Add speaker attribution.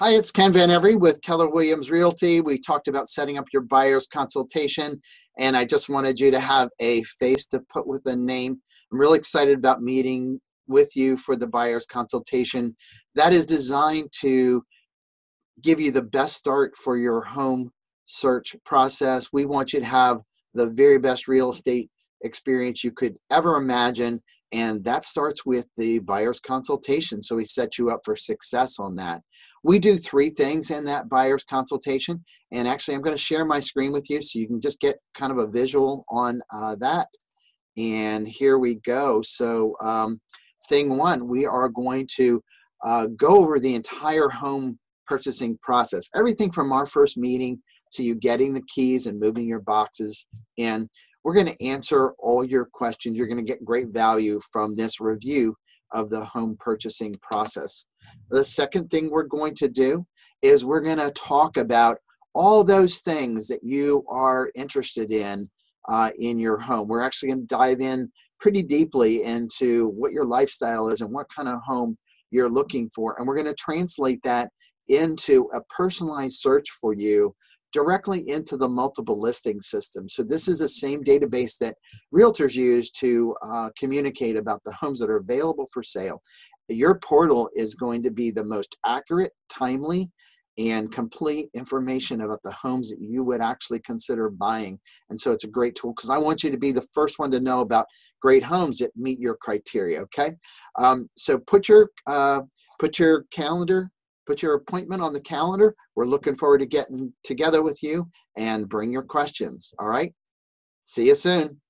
Speaker 1: Hi, it's Ken Van Every with Keller Williams Realty. We talked about setting up your buyer's consultation, and I just wanted you to have a face to put with a name. I'm really excited about meeting with you for the buyer's consultation. That is designed to give you the best start for your home search process. We want you to have the very best real estate experience you could ever imagine. And that starts with the buyer's consultation. So we set you up for success on that. We do three things in that buyer's consultation. And actually, I'm going to share my screen with you so you can just get kind of a visual on uh, that. And here we go. So, um, thing one, we are going to uh, go over the entire home purchasing process. Everything from our first meeting to you getting the keys and moving your boxes in. We're going to answer all your questions. You're going to get great value from this review of the home purchasing process. The second thing we're going to do is we're going to talk about all those things that you are interested in uh, in your home. We're actually going to dive in pretty deeply into what your lifestyle is and what kind of home you're looking for. And we're going to translate that into a personalized search for you directly into the multiple listing system. So this is the same database that realtors use to uh, communicate about the homes that are available for sale. Your portal is going to be the most accurate, timely, and complete information about the homes that you would actually consider buying. And so it's a great tool because I want you to be the first one to know about great homes that meet your criteria. Okay, um, so put your uh, put your calendar put your appointment on the calendar. We're looking forward to getting together with you and bring your questions. All right. See you soon.